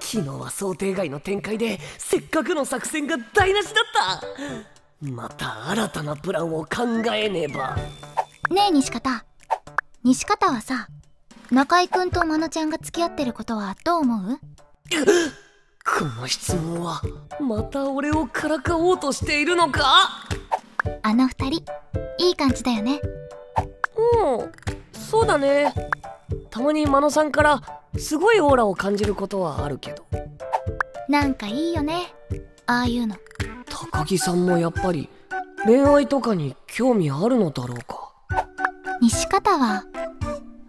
昨日は想定外の展開でせっかくの作戦が台無しだった。また新たなプランを考えねば。ねえ西方。西方はさ中居君とまのちゃんが付き合ってることはどう思う？この質問はまた俺をからかおうとしているのか？あの二人いい感じだよね。うんそうだねたまに真野さんからすごいオーラを感じることはあるけど。なんかいいよね。ああいうの。高木さんもやっぱり恋愛とかに興味あるのだろうか。西方は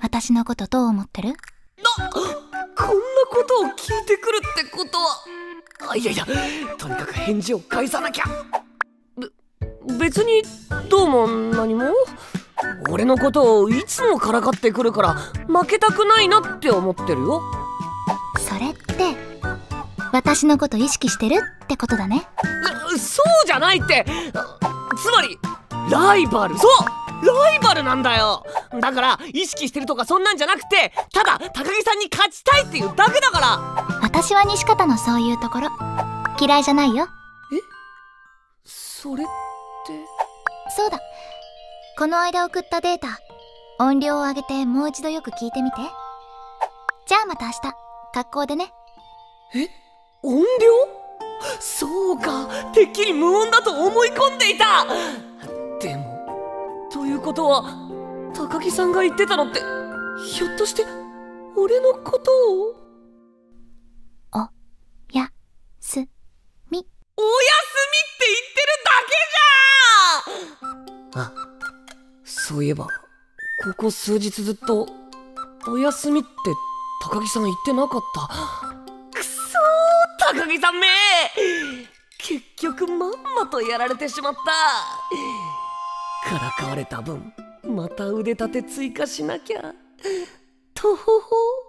私のことどう思ってる？なこんなことを聞いてくるってことは。あいやいやとにかく返事を返さなきゃ。べ別にどうも何も？俺のことをいつもからかってくるから負けたくないなって思ってるよ。それって私のこと意識してるってことだね。うそうじゃないってつまりライバル。そうライバルなんだよ。だから意識してるとかそんなんじゃなくてただ高木さんに勝ちたいっていうだけだから。私は西方のそういうところ。嫌いじゃないよ。え？それって？そうだこの間送ったデータ音量を上げてもう一度よく聞いてみて。じゃあまた明日学校でね。え？音量？そうか。てっきり無音だと思い込んでいた。でもということは高木さんが言ってたのってひょっとして俺のことを？そういえばここ数日ずっとお休みって高木さん言ってなかった？くそー高木さんめ！結局まんまとやられてしまった。からかわれた分また腕立て追加しなきゃ。とほほ。